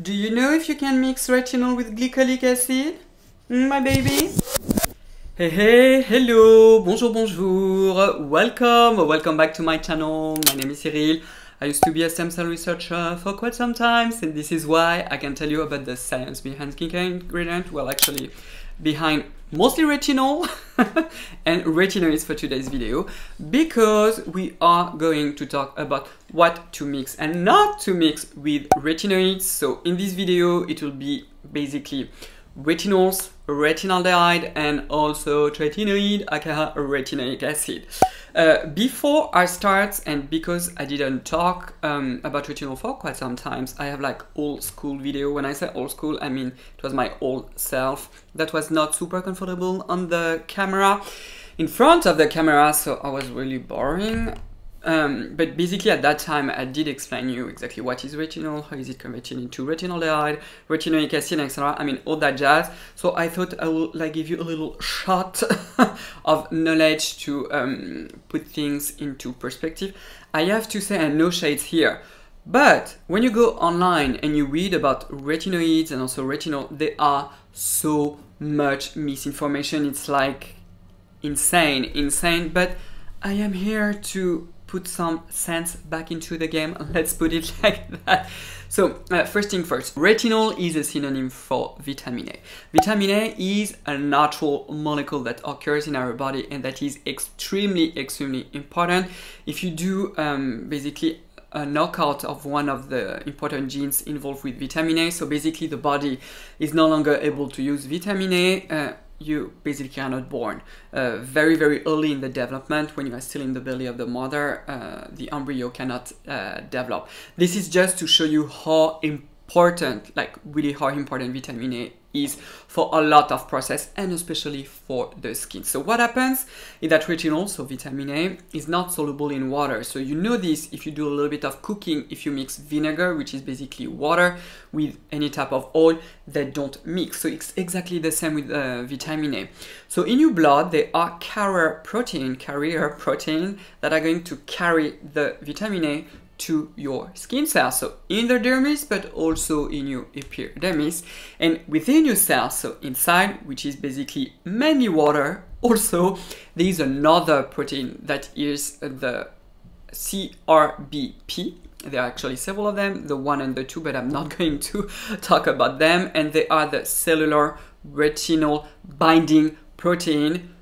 Do you know if you can mix retinol with glycolic acid? Mm, my baby? Hey, hey, hello, bonjour, bonjour, welcome, welcome back to my channel. My name is Cyrille. I used to be a stem cell researcher for quite some time, and this is why I can tell you about the science behind skincare ingredient. Well, actually, behind mostly retinol and retinoids for today's video because we are going to talk about what to mix and not to mix with retinoids. So in this video, it will be basically retinols, retinaldehyde, and also tretinoin, aka retinoic acid. Uh, before I start, and because I didn't talk um, about retinol for quite some times, I have like old school video. When I say old school, I mean it was my old self that was not super comfortable on the camera, in front of the camera, so I was really boring. Um, but basically at that time I did explain you exactly what is retinol, how is it converted into retinaldehyde, retinoic acid, etc. I mean all that jazz. So I thought I will like give you a little shot of knowledge to um, put things into perspective. I have to say, and no shades here, but when you go online and you read about retinoids and also retinol, there are so much misinformation. It's like insane, insane. But I am here to put some sense back into the game. Let's put it like that. So uh, first thing first, retinol is a synonym for vitamin A. Vitamin A is a natural molecule that occurs in our body and that is extremely, extremely important. If you do um, basically a knockout of one of the important genes involved with vitamin A, so basically the body is no longer able to use vitamin A, uh, you basically are not born. Uh, very, very early in the development, when you are still in the belly of the mother, uh, the embryo cannot uh, develop. This is just to show you how important, like really how important vitamin A is for a lot of process and especially for the skin. So what happens is that retinol, so vitamin A, is not soluble in water. So you know this if you do a little bit of cooking, if you mix vinegar, which is basically water, with any type of oil, they don't mix. So it's exactly the same with uh, vitamin A. So in your blood, there are carrier protein, carrier protein that are going to carry the vitamin A to your skin cells, so in the dermis, but also in your epidermis. And within your cells, so inside, which is basically mainly water, also there is another protein that is the CRBP. There are actually several of them, the one and the two, but I'm not going to talk about them. And they are the cellular retinol binding protein!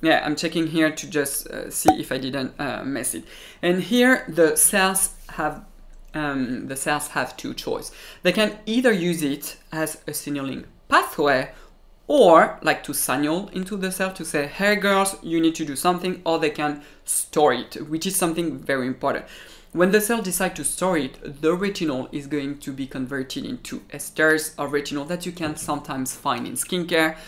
Yeah, I'm checking here to just uh, see if I didn't uh, mess it. And here the cells have um, the cells have two choice. They can either use it as a signaling pathway or like to signal into the cell to say, hey girls, you need to do something, or they can store it, which is something very important. When the cell decide to store it, the retinol is going to be converted into esters of retinol that you can sometimes find in skincare,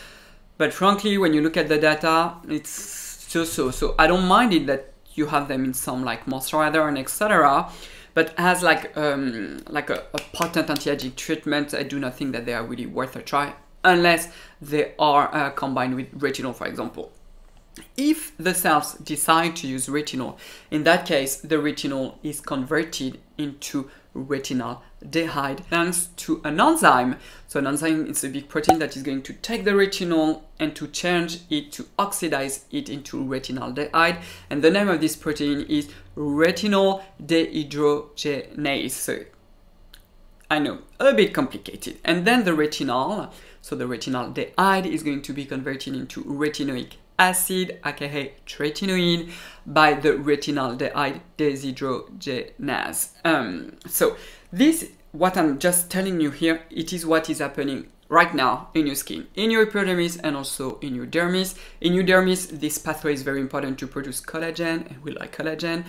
but frankly, when you look at the data, it's just so. So I don't mind it that you have them in some like moisturizer and etc. But as like um, like a, a potent anti-aging treatment, I do not think that they are really worth a try unless they are uh, combined with retinol, for example. If the cells decide to use retinol, in that case, the retinol is converted into retinaldehyde thanks to an enzyme. So an enzyme is a big protein that is going to take the retinol and to change it to oxidize it into retinaldehyde. And the name of this protein is retinol dehydrogenase. I know, a bit complicated. And then the retinol, so the retinal retinaldehyde is going to be converted into retinoic acid, aka tretinoin, by the retinaldehyde dehydrogenase. Um, so this, what I'm just telling you here, it is what is happening right now in your skin, in your epidermis and also in your dermis. In your dermis, this pathway is very important to produce collagen, and we like collagen.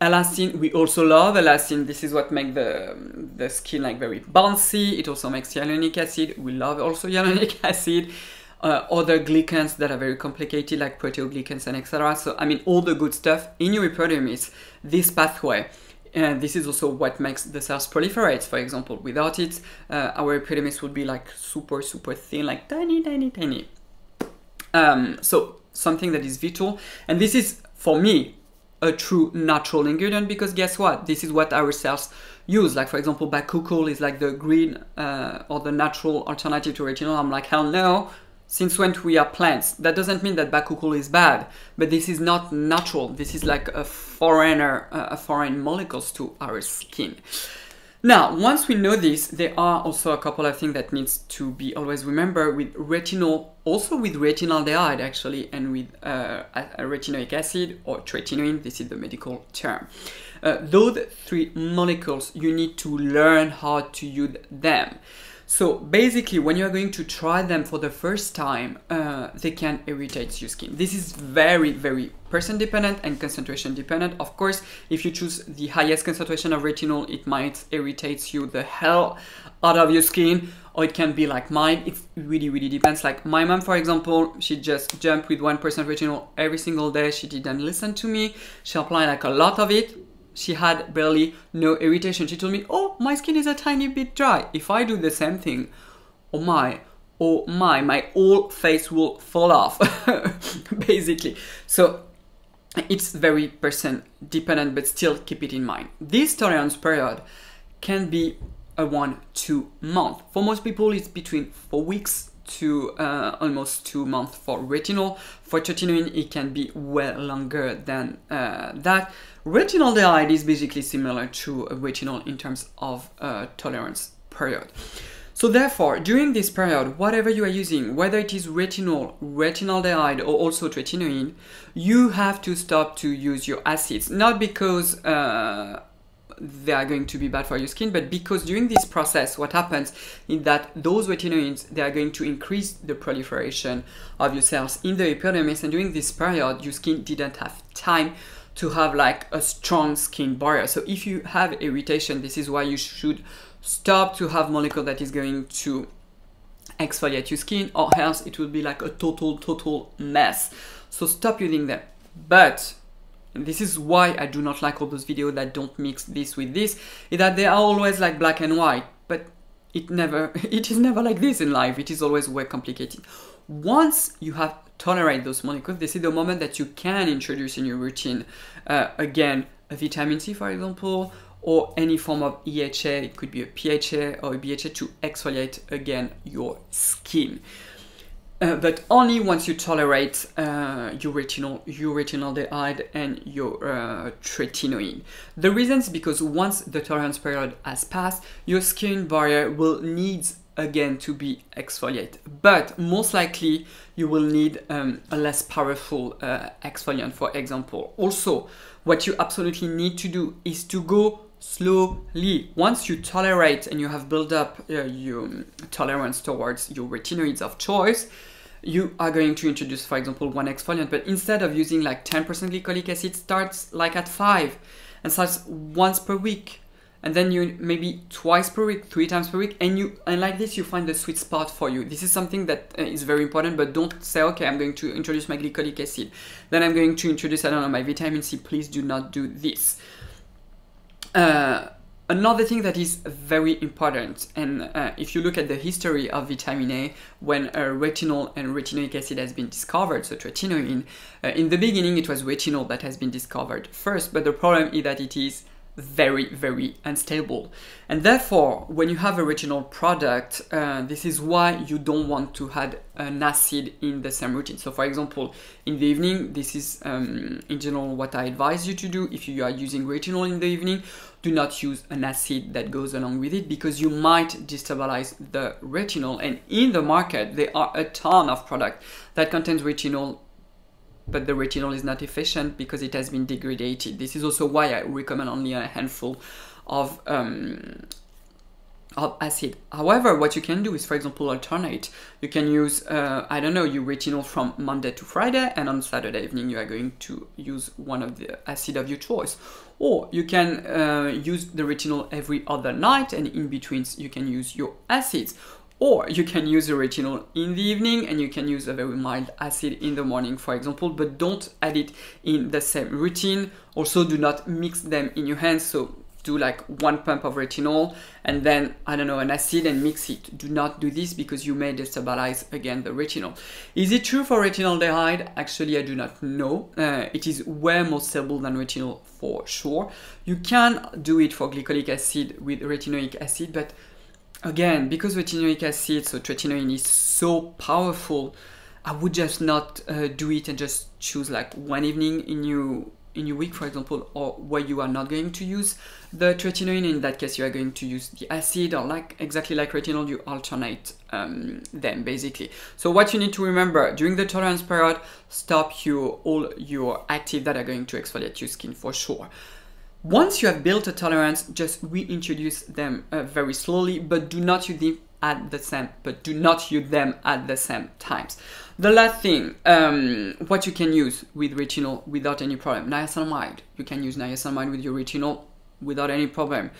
Elastin, we also love elastin. This is what makes the, the skin like very bouncy. It also makes hyaluronic acid. We love also hyaluronic acid uh, other glycans that are very complicated like proteoglycans and etc. So I mean all the good stuff in your epidermis, this pathway. And this is also what makes the cells proliferate. For example, without it, uh, our epidermis would be like super, super thin, like tiny, tiny, tiny. Um, so something that is vital. And this is, for me, a true natural ingredient because guess what? This is what our cells use. Like for example, Bakuchiol is like the green uh, or the natural alternative to retinol. I'm like, hell no. Since when we are plants? That doesn't mean that Bakuchiol is bad, but this is not natural. This is like a foreigner, uh, a foreign molecules to our skin. Now, once we know this, there are also a couple of things that needs to be always remember with retinol, also with retinaldehyde actually, and with uh, retinoic acid or tretinoin, this is the medical term. Uh, those three molecules, you need to learn how to use them. So basically, when you are going to try them for the first time, uh, they can irritate your skin. This is very, very person dependent and concentration dependent. Of course, if you choose the highest concentration of retinol, it might irritate you the hell out of your skin, or it can be like mine. It really, really depends. Like my mom, for example, she just jumped with 1% retinol every single day. She didn't listen to me. She applied like a lot of it she had barely no irritation. She told me, oh, my skin is a tiny bit dry. If I do the same thing, oh my, oh my, my whole face will fall off, basically. So it's very person dependent, but still keep it in mind. This tolerance period can be a one, two month. For most people, it's between four weeks to uh, almost two months for retinol. For tretinoin, it can be well longer than uh, that. Retinaldehyde is basically similar to retinol in terms of uh, tolerance period. So therefore, during this period, whatever you are using, whether it is retinol, retinaldehyde, or also tretinoin, you have to stop to use your acids. Not because uh, they are going to be bad for your skin, but because during this process, what happens is that those retinoids, they are going to increase the proliferation of your cells in the epidermis, and during this period, your skin didn't have time to have like a strong skin barrier. So if you have irritation, this is why you should stop to have molecule that is going to exfoliate your skin or else it will be like a total, total mess. So stop using them. But and this is why I do not like all those videos that don't mix this with this, is that they are always like black and white, but it never, it is never like this in life, it is always way complicated. Once you have tolerate those molecules, this is the moment that you can introduce in your routine, uh, again, a vitamin C for example, or any form of AHA, it could be a PHA or a BHA to exfoliate again your skin. Uh, but only once you tolerate uh, your retinol, your retinaldehyde, and your uh, tretinoin. The reason is because once the tolerance period has passed, your skin barrier will need again to be exfoliated. But most likely, you will need um, a less powerful uh, exfoliant, for example. Also, what you absolutely need to do is to go slowly. Once you tolerate and you have built up uh, your tolerance towards your retinoids of choice, you are going to introduce, for example, one exfoliant, but instead of using like 10% glycolic acid, starts like at 5 and starts once per week. And then you maybe twice per week, three times per week, and you and like this you find the sweet spot for you. This is something that uh, is very important, but don't say, okay, I'm going to introduce my glycolic acid, then I'm going to introduce I don't know my vitamin C. Please do not do this. Uh, Another thing that is very important, and uh, if you look at the history of vitamin A, when uh, retinol and retinoic acid has been discovered, so tretinoin, uh, in the beginning it was retinol that has been discovered first, but the problem is that it is very, very unstable. And therefore, when you have a retinol product, uh, this is why you don't want to add an acid in the same routine. So for example, in the evening, this is um, in general what I advise you to do. If you are using retinol in the evening, do not use an acid that goes along with it because you might destabilize the retinol. And in the market, there are a ton of product that contains retinol but the retinol is not efficient because it has been degraded. This is also why I recommend only a handful of um, of acid. However, what you can do is, for example, alternate. You can use, uh, I don't know, you retinol from Monday to Friday, and on Saturday evening you are going to use one of the acid of your choice. Or you can uh, use the retinol every other night, and in between you can use your acids. Or you can use retinol in the evening and you can use a very mild acid in the morning, for example, but don't add it in the same routine. Also, do not mix them in your hands. So do like one pump of retinol and then I don't know an acid and mix it. Do not do this because you may destabilize again the retinol. Is it true for retinaldehyde? Actually, I do not know. Uh, it is way more stable than retinol for sure. You can do it for glycolic acid with retinoic acid, but again, because retinoic acid, so tretinoin is so powerful, I would just not uh, do it and just choose like one evening in you in your week, for example, or where you are not going to use the tretinoin, in that case, you are going to use the acid, or like exactly like retinol, you alternate um, them basically. So what you need to remember during the tolerance period, stop your all your active that are going to exfoliate your skin for sure. Once you have built a tolerance, just reintroduce them uh, very slowly, but do not use them at the same, but do not use them at the same times. The last thing, um, what you can use with retinol without any problem, niacinamide. You can use niacinamide with your retinol without any problem.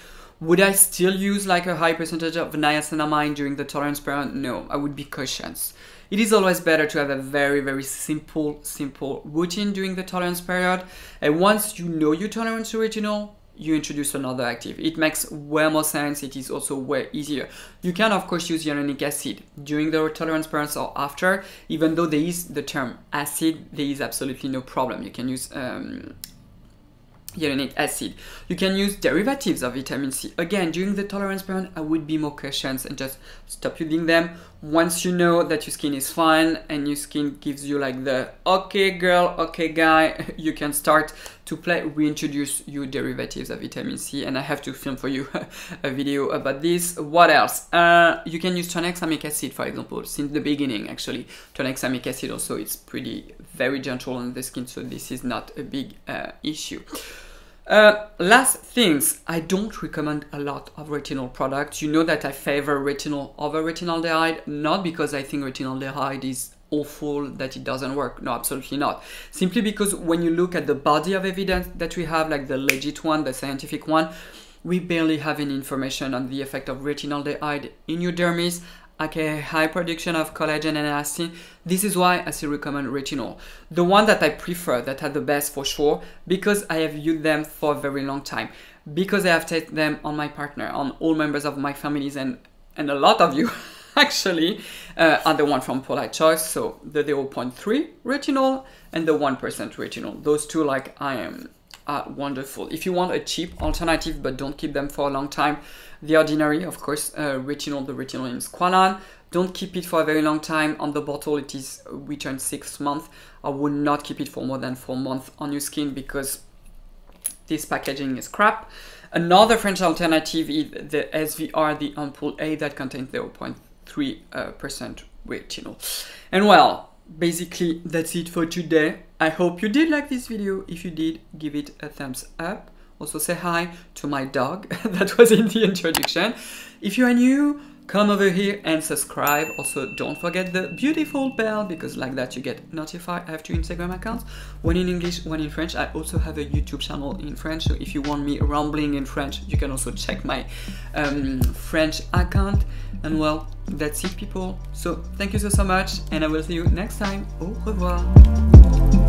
Would I still use like a high percentage of niacinamide during the tolerance period? No, I would be cautious. It is always better to have a very, very simple, simple routine during the tolerance period. And once you know your tolerance original, you introduce another active. It makes way more sense. It is also way easier. You can of course use uronic acid during the tolerance period or after. Even though there is the term acid, there is absolutely no problem. You can use um, hyaluronic acid. You can use derivatives of vitamin C. Again, during the tolerance period, I would be more cautious and just stop using them. Once you know that your skin is fine and your skin gives you like the okay girl, okay guy, you can start to play, reintroduce your derivatives of vitamin C. And I have to film for you a video about this. What else? Uh, you can use tranexamic acid, for example, since the beginning actually. Tranexamic acid also is pretty very gentle on the skin, so this is not a big uh, issue. Uh, last things, I don't recommend a lot of retinol products. You know that I favor retinol over retinaldehyde, not because I think retinaldehyde is awful, that it doesn't work. No, absolutely not. Simply because when you look at the body of evidence that we have, like the legit one, the scientific one, we barely have any information on the effect of retinaldehyde in your dermis aka high production of collagen and elastin. This is why I still recommend retinol. The one that I prefer, that had the best for sure, because I have used them for a very long time. Because I have tested them on my partner, on all members of my families, and, and a lot of you actually uh, are the one from Paula's Choice. So the 0.3 retinol and the 1% retinol. Those two, like I am are wonderful. If you want a cheap alternative but don't keep them for a long time, the ordinary, of course, uh, retinol, the retinol in Squalane. Don't keep it for a very long time. On the bottle, it is return six months. I would not keep it for more than four months on your skin because this packaging is crap. Another French alternative is the SVR, the Ampoule A that contains 0.3% uh, retinol. And well, basically that's it for today. I hope you did like this video. If you did, give it a thumbs up. Also say hi to my dog that was in the introduction. If you are new, come over here and subscribe. Also, don't forget the beautiful bell because like that you get notified. I have two Instagram accounts, one in English, one in French. I also have a YouTube channel in French. So if you want me rambling in French, you can also check my um, French account. And well, that's it people. So thank you so, so much and I will see you next time. Au revoir.